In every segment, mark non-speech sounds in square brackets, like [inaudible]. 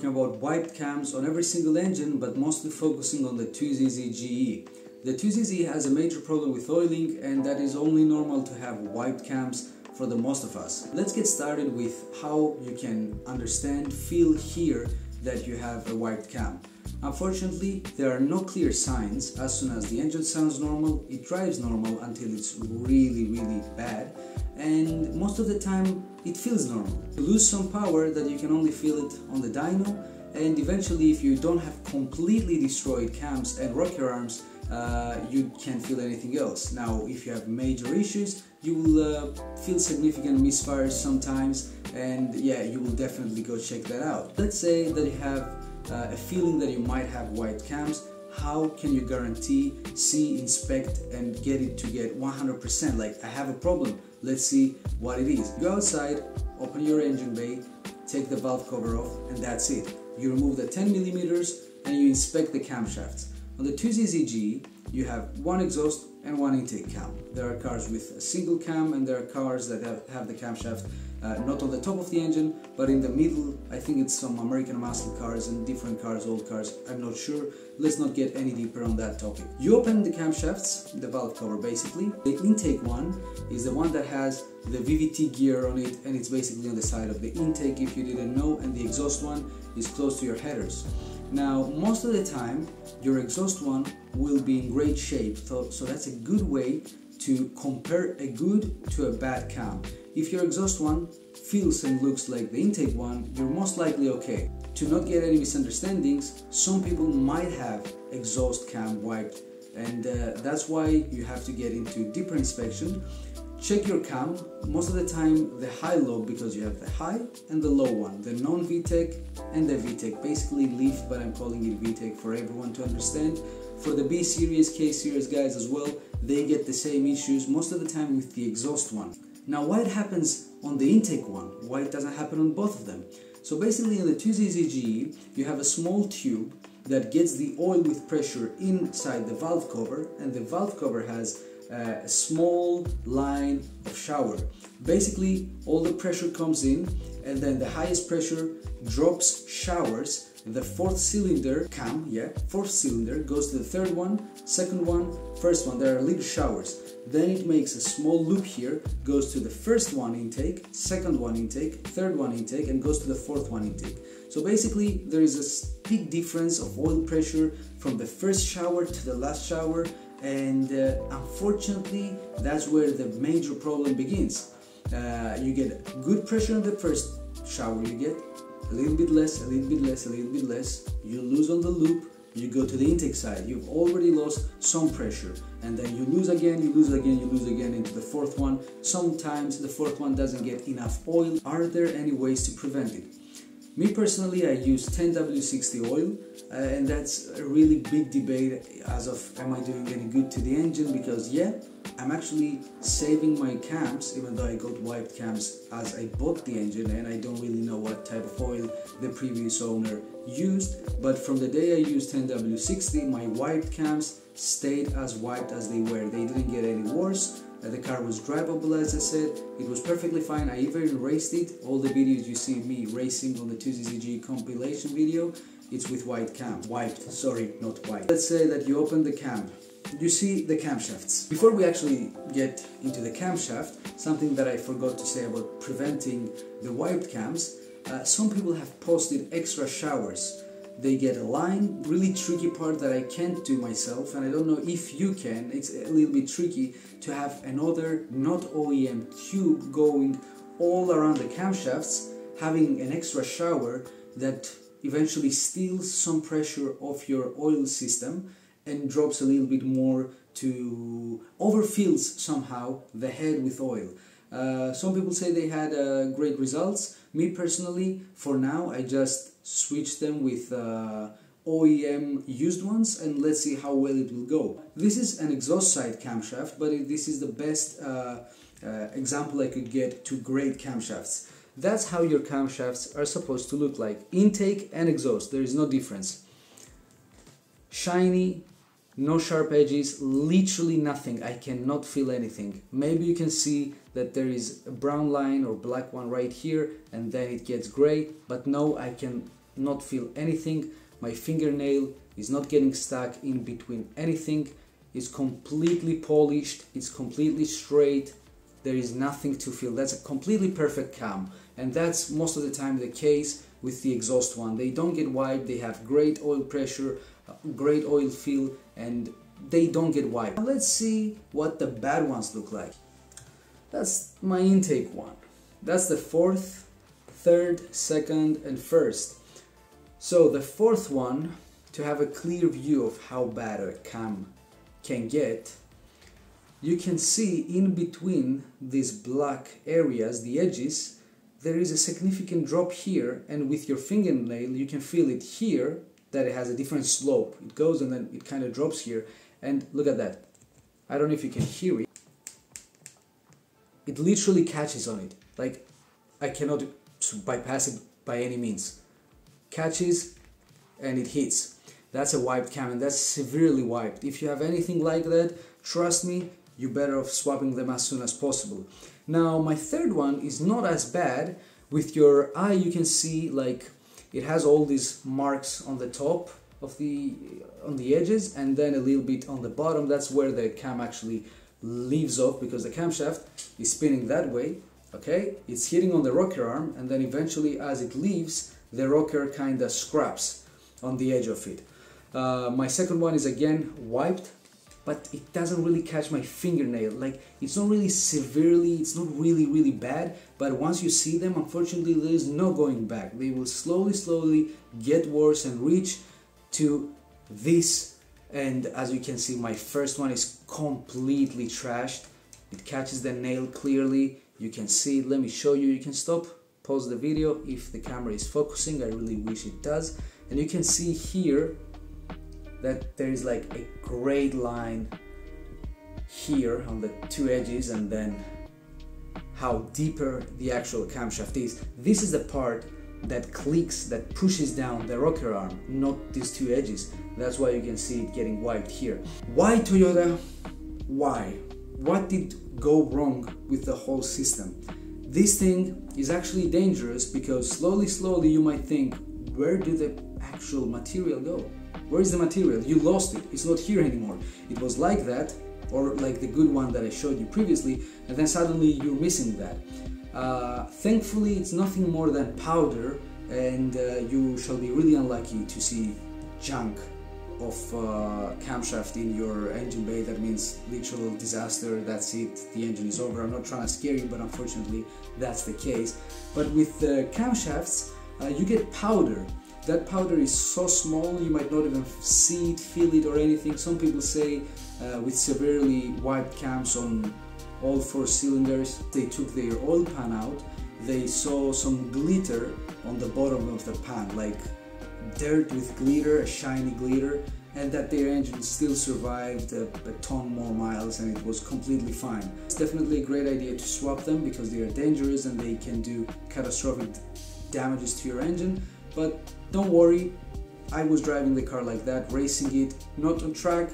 talking about wiped cams on every single engine, but mostly focusing on the 2ZZ The 2ZZ has a major problem with oiling, and that is only normal to have wiped cams for the most of us. Let's get started with how you can understand, feel, hear that you have a wiped cam. Unfortunately, there are no clear signs. As soon as the engine sounds normal, it drives normal until it's really, really bad. Most of the time, it feels normal. You lose some power that you can only feel it on the dyno. And eventually, if you don't have completely destroyed cams and rocker arms, uh, you can't feel anything else. Now, if you have major issues, you will uh, feel significant misfires sometimes, and yeah, you will definitely go check that out. Let's say that you have uh, a feeling that you might have white cams, how can you guarantee, see, inspect, and get it to get 100%? Like, I have a problem, let's see what it is. Go outside, open your engine bay, take the valve cover off, and that's it. You remove the 10 millimeters and you inspect the camshafts. On the 2ZZG, you have one exhaust and one intake cam. There are cars with a single cam and there are cars that have, have the camshaft uh, not on the top of the engine but in the middle I think it's some American muscle cars and different cars, old cars, I'm not sure let's not get any deeper on that topic. You open the camshafts, the valve cover basically, the intake one is the one that has the VVT gear on it and it's basically on the side of the intake if you didn't know and the exhaust one is close to your headers. Now most of the time your exhaust one will be in great shape so, so that's a good way to compare a good to a bad cam. If your exhaust one feels and looks like the intake one, you're most likely okay. To not get any misunderstandings, some people might have exhaust cam wiped and uh, that's why you have to get into deeper inspection. Check your cam, most of the time the high low because you have the high and the low one, the non-VTEC and the VTEC, basically leaf but I'm calling it VTEC for everyone to understand. For the B series, K series guys as well, they get the same issues most of the time with the exhaust one. Now why it happens on the intake one, why it doesn't happen on both of them? So basically in the 2ZZGE you have a small tube that gets the oil with pressure inside the valve cover and the valve cover has Uh, a small line of shower. Basically all the pressure comes in and then the highest pressure drops showers the fourth cylinder cam, yeah, fourth cylinder goes to the third one, second one, first one. There are little showers. Then it makes a small loop here, goes to the first one intake, second one intake, third one intake, and goes to the fourth one intake. So basically, there is a big difference of oil pressure from the first shower to the last shower, and uh, unfortunately, that's where the major problem begins. Uh, you get good pressure on the first shower you get, a little bit less, a little bit less, a little bit less, you lose on the loop, you go to the intake side, you've already lost some pressure, and then you lose again, you lose again, you lose again into the fourth one. Sometimes the fourth one doesn't get enough oil. Are there any ways to prevent it? Me personally, I use 10W60 oil, uh, and that's a really big debate as of am I doing any good to the engine? Because yeah, I'm actually saving my cams even though I got wiped cams as I bought the engine and I don't really know what type of oil the previous owner used. But from the day I used 10W60 my wiped cams stayed as wiped as they were. They didn't get any worse the car was drivable as I said. It was perfectly fine. I even raced it. All the videos you see me racing on the 2ZZG compilation video it's with white cam wiped sorry not white let's say that you open the cam. You see the camshafts. Before we actually get into the camshaft, something that I forgot to say about preventing the wiped cams, uh, some people have posted extra showers. They get a line, really tricky part that I can't do myself and I don't know if you can, it's a little bit tricky to have another not OEM tube going all around the camshafts, having an extra shower that eventually steals some pressure off your oil system and drops a little bit more to overfills somehow the head with oil. Uh, some people say they had uh, great results. Me personally, for now, I just switch them with uh, OEM used ones and let's see how well it will go. This is an exhaust side camshaft, but this is the best uh, uh, example I could get to great camshafts. That's how your camshafts are supposed to look like. Intake and exhaust, there is no difference. Shiny, no sharp edges, literally nothing. I cannot feel anything. Maybe you can see that there is a brown line or black one right here and then it gets gray, but no, I can not feel anything. My fingernail is not getting stuck in between anything. It's completely polished, it's completely straight. There is nothing to feel. That's a completely perfect cam. And that's most of the time the case with the exhaust one. They don't get wiped, they have great oil pressure, great oil feel, and they don't get wiped. Now let's see what the bad ones look like. That's my intake one. That's the fourth, third, second, and first. So the fourth one, to have a clear view of how bad a cam can get, you can see in between these black areas, the edges, there is a significant drop here and with your fingernail you can feel it here that it has a different slope. It goes and then it kind of drops here and look at that. I don't know if you can hear it. It literally catches on it. Like I cannot bypass it by any means. Catches and it hits. That's a wiped cam and that's severely wiped. If you have anything like that, trust me, you're better off swapping them as soon as possible. Now my third one is not as bad. With your eye you can see like it has all these marks on the top of the on the edges and then a little bit on the bottom. That's where the cam actually leaves off because the camshaft is spinning that way. Okay, it's hitting on the rocker arm and then eventually as it leaves the rocker kind of scraps on the edge of it. Uh, my second one is again wiped but it doesn't really catch my fingernail. Like it's not really severely, it's not really, really bad, but once you see them, unfortunately, there is no going back. They will slowly, slowly get worse and reach to this. And as you can see, my first one is completely trashed. It catches the nail clearly. You can see. Let me show you. You can stop, pause the video if the camera is focusing. I really wish it does. And you can see here that there is like a great line here on the two edges and then how deeper the actual camshaft is. This is the part that clicks, that pushes down the rocker arm, not these two edges. That's why you can see it getting wiped here. Why Toyota? Why? What did go wrong with the whole system? This thing is actually dangerous because slowly, slowly you might think, where did the actual material go? Where is the material? You lost it. It's not here anymore. It was like that, or like the good one that I showed you previously, and then suddenly you're missing that. Uh, thankfully, it's nothing more than powder, and uh, you shall be really unlucky to see junk of uh, camshaft in your engine bay. That means literal disaster. That's it. The engine is over. I'm not trying to scare you, but unfortunately, that's the case. But with the camshafts, uh, you get powder that powder is so small you might not even see it, feel it or anything. Some people say uh, with severely wiped cams on all four cylinders, they took their oil pan out, they saw some glitter on the bottom of the pan, like dirt with glitter, a shiny glitter, and that their engine still survived a, a, ton more miles and it was completely fine. It's definitely a great idea to swap them because they are dangerous and they can do catastrophic damages to your engine, but don't worry, I was driving the car like that, racing it, not on track,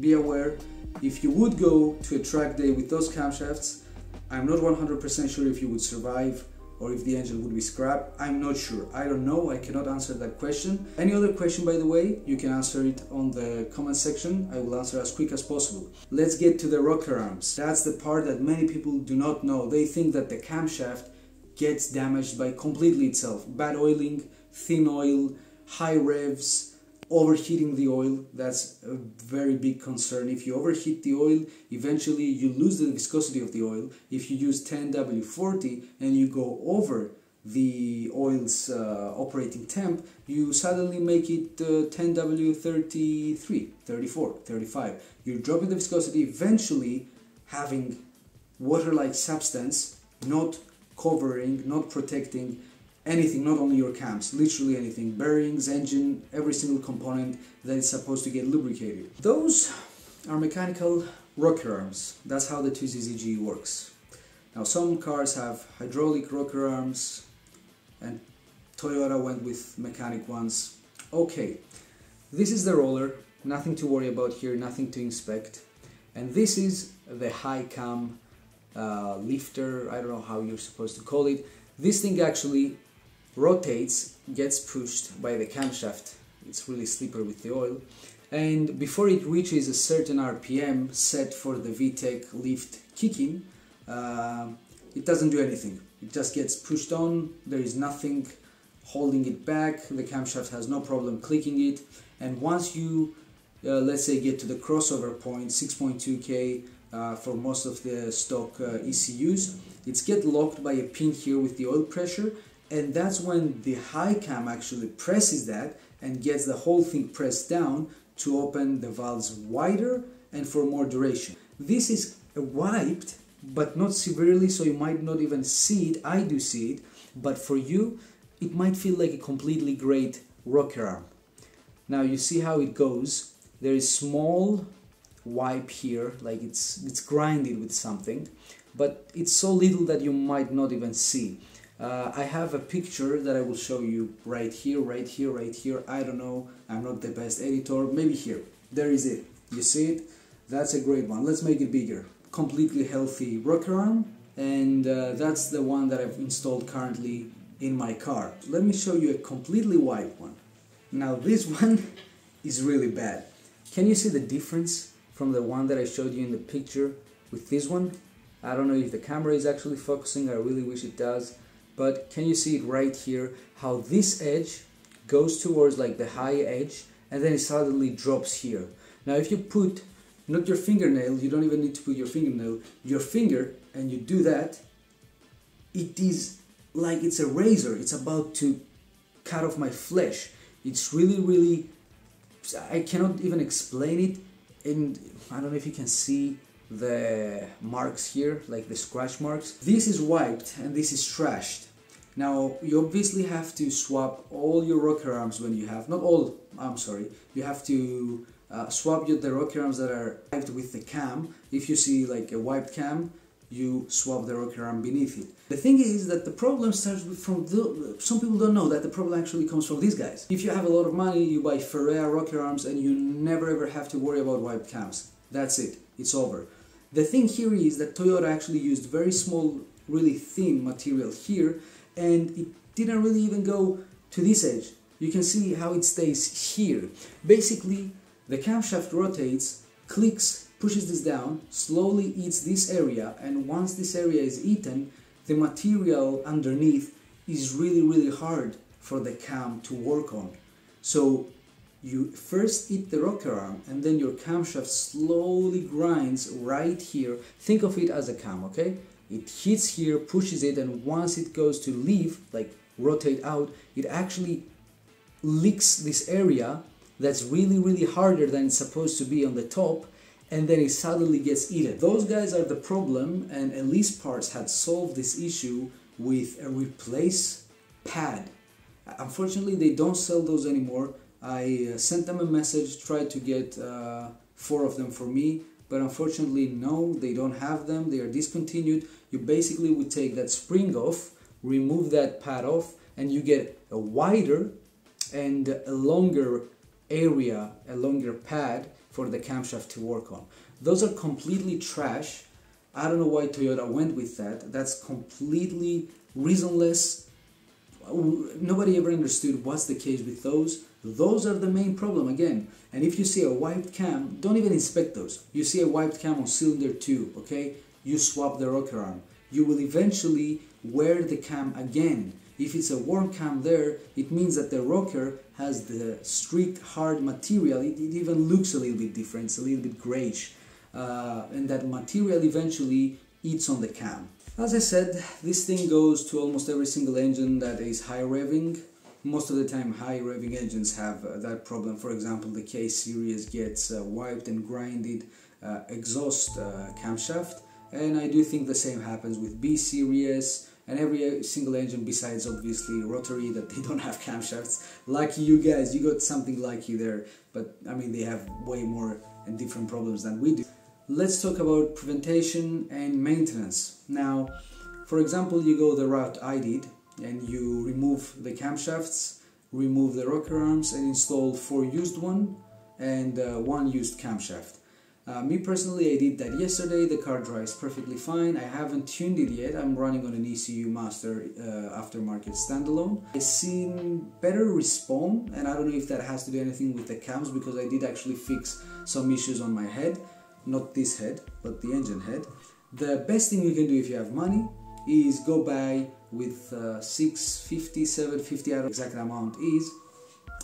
be aware. If you would go to a track day with those camshafts, I'm not 100% sure if you would survive or if the engine would be scrapped. I'm not sure. I don't know. I cannot answer that question. Any other question, by the way, you can answer it on the comment section. I will answer as quick as possible. Let's get to the rocker arms. That's the part that many people do not know. They think that the camshaft gets damaged by completely itself. Bad oiling, thin oil, high revs, overheating the oil. That's a very big concern. If you overheat the oil, eventually you lose the viscosity of the oil. If you use 10W40 and you go over the oil's uh, operating temp, you suddenly make it uh, 10W33, 34, 35. You're dropping the viscosity, eventually having water-like substance, not covering, not protecting anything, not only your cams, literally anything, bearings, engine, every single component that is supposed to get lubricated. Those are mechanical rocker arms. That's how the 2ZZG works. Now some cars have hydraulic rocker arms and Toyota went with mechanic ones. Okay, this is the roller, nothing to worry about here, nothing to inspect. And this is the high cam uh, lifter, I don't know how you're supposed to call it. This thing actually rotates, gets pushed by the camshaft. It's really slippery with the oil. And before it reaches a certain RPM set for the VTEC lift kicking, uh, it doesn't do anything. It just gets pushed on, there is nothing holding it back, the camshaft has no problem clicking it, and once you, uh, let's say, get to the crossover point, 6.2K uh, for most of the stock uh, ECUs, it's get locked by a pin here with the oil pressure, and that's when the high cam actually presses that and gets the whole thing pressed down to open the valves wider and for more duration. This is wiped but not severely so you might not even see it. I do see it but for you it might feel like a completely great rocker arm. Now you see how it goes? There is small wipe here like it's it's grinded with something but it's so little that you might not even see uh, I have a picture that I will show you right here, right here, right here. I don't know, I'm not the best editor. Maybe here. There is it. You see it? That's a great one. Let's make it bigger completely healthy rocker arm and uh, that's the one that I've installed currently in my car. Let me show you a completely white one. Now this [laughs] one is really bad. Can you see the difference from the one that I showed you in the picture with this one? I don't know if the camera is actually focusing, I really wish it does, but can you see it right here, how this edge goes towards like the high edge and then it suddenly drops here. Now if you put not your fingernail, you don't even need to put your fingernail, your finger, and you do that, it is like it's a razor, it's about to cut off my flesh. It's really, really, I cannot even explain it, and I don't know if you can see the marks here, like the scratch marks. This is wiped and this is trashed. Now, you obviously have to swap all your rocker arms when you have, not all, I'm sorry, you have to uh, swap the rocker arms that are wiped with the cam. If you see like a wiped cam, you swap the rocker arm beneath it. The thing is that the problem starts from the, some people don't know that the problem actually comes from these guys. If you have a lot of money, you buy Ferrea rocker arms and you never ever have to worry about wiped cams. That's it. It's over. The thing here is that Toyota actually used very small, really thin material here and it didn't really even go to this edge. You can see how it stays here. Basically, the camshaft rotates, clicks, pushes this down, slowly eats this area, and once this area is eaten, the material underneath is really, really hard for the cam to work on. So you first eat the rocker arm and then your camshaft slowly grinds right here. Think of it as a cam, okay? It hits here, pushes it, and once it goes to leave, like rotate out, it actually licks this area that's really, really harder than it's supposed to be on the top, and then it suddenly gets eaten. Those guys are the problem, and Elise Parts had solved this issue with a replace pad. Unfortunately, they don't sell those anymore. I uh, sent them a message, tried to get uh, four of them for me, but unfortunately, no, they don't have them. They are discontinued. You basically would take that spring off, remove that pad off, and you get a wider and a longer area, a longer pad for the camshaft to work on. Those are completely trash. I don't know why Toyota went with that. That's completely reasonless. Nobody ever understood what's the case with those. Those are the main problem again. And if you see a wiped cam, don't even inspect those. You see a wiped cam on cylinder 2, okay? You swap the rocker arm. You will eventually wear the cam again if it's a warm cam there, it means that the rocker has the strict hard material. It, it even looks a little bit different, it's a little bit grayish. Uh, and that material eventually eats on the cam. As I said, this thing goes to almost every single engine that is high revving. Most of the time high revving engines have uh, that problem. For example, the K series gets uh, wiped and grinded uh, exhaust uh, camshaft. And I do think the same happens with B series, and every single engine besides obviously rotary that they [laughs] don't have camshafts lucky you guys you got something lucky there but i mean they have way more and different problems than we do let's talk about prevention and maintenance now for example you go the route i did and you remove the camshafts remove the rocker arms and install four used one and uh, one used camshaft Uh, me personally, I did that yesterday. The car drives perfectly fine. I haven't tuned it yet. I'm running on an ECU Master uh, aftermarket standalone. I've seen better respawn, and I don't know if that has to do anything with the cams because I did actually fix some issues on my head. Not this head, but the engine head. The best thing you can do if you have money is go buy with uh, 650, 750, I don't know exact amount is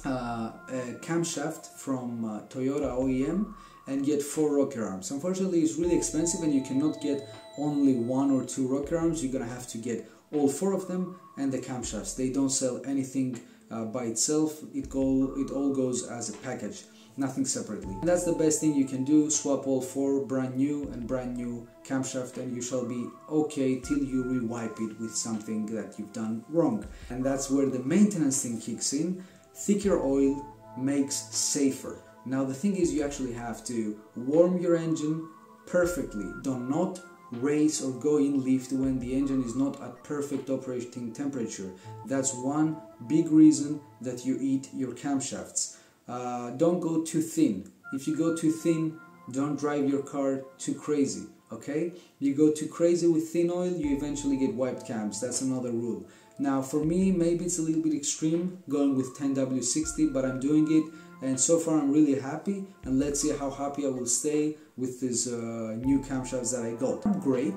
uh, a camshaft from uh, Toyota OEM and get four rocker arms. Unfortunately, it's really expensive and you cannot get only one or two rocker arms. You're gonna have to get all four of them and the camshafts. They don't sell anything uh, by itself. It go it all goes as a package, nothing separately. And that's the best thing you can do. Swap all four brand new and brand new camshaft, and you shall be okay till you rewipe it with something that you've done wrong. And that's where the maintenance thing kicks in. Thicker oil makes safer. Now the thing is you actually have to warm your engine perfectly. Do not race or go in lift when the engine is not at perfect operating temperature. That's one big reason that you eat your camshafts. Uh, don't go too thin. If you go too thin, don't drive your car too crazy. Okay? You go too crazy with thin oil, you eventually get wiped cams. That's another rule. Now for me, maybe it's a little bit extreme going with 10W60, but I'm doing it and so far I'm really happy and let's see how happy I will stay with these uh, new camshafts that I got. Upgrade,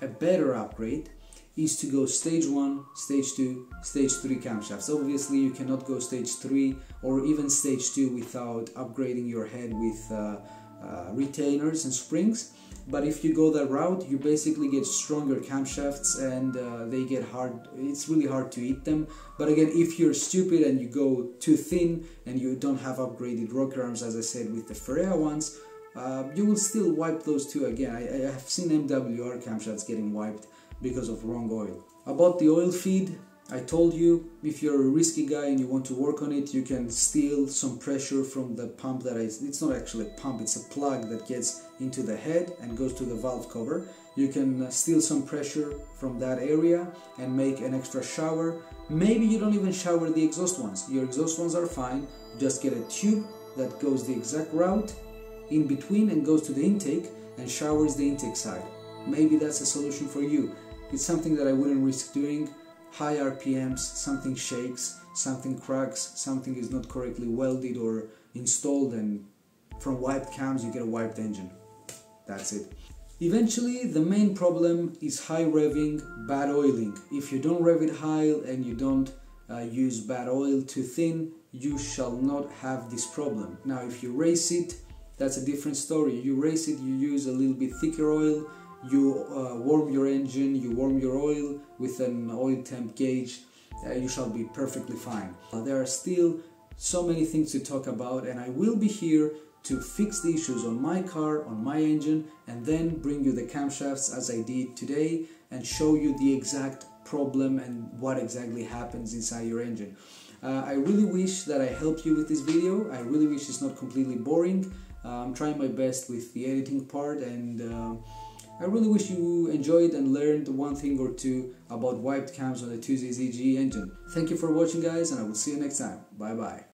a better upgrade is to go stage 1, stage 2, stage 3 camshafts. Obviously you cannot go stage 3 or even stage 2 without upgrading your head with uh, uh, retainers and springs. But if you go that route you basically get stronger camshafts and uh, they get hard it's really hard to eat them. But again if you're stupid and you go too thin and you don't have upgraded rocker arms as I said with the Ferrea ones uh, you will still wipe those two again. I, I have seen MWR camshafts getting wiped because of wrong oil about the oil feed I told you if you're a risky guy and you want to work on it, you can steal some pressure from the pump that I, it's not actually a pump, it's a plug that gets into the head and goes to the valve cover. You can uh, steal some pressure from that area and make an extra shower. Maybe you don't even shower the exhaust ones. Your exhaust ones are fine. Just get a tube that goes the exact route in between and goes to the intake and showers the intake side. Maybe that's a solution for you. It's something that I wouldn't risk doing high RPMs, something shakes, something cracks, something is not correctly welded or installed and from wiped cams you get a wiped engine. That's it. Eventually the main problem is high revving, bad oiling. If you don't rev it high and you don't uh, use bad oil too thin, you shall not have this problem. Now if you race it, that's a different story. You race it, you use a little bit thicker oil, you uh, warm your engine, you warm your oil with an oil temp gauge, uh, you shall be perfectly fine. There are still so many things to talk about and I will be here to fix the issues on my car, on my engine and then bring you the camshafts as I did today and show you the exact problem and what exactly happens inside your engine. Uh, I really wish that I helped you with this video. I really wish it's not completely boring. Uh, I'm trying my best with the editing part and uh, I really wish you enjoyed and learned one thing or two about wiped cams on the 2ZZG engine. Thank you for watching guys and I will see you next time. Bye bye.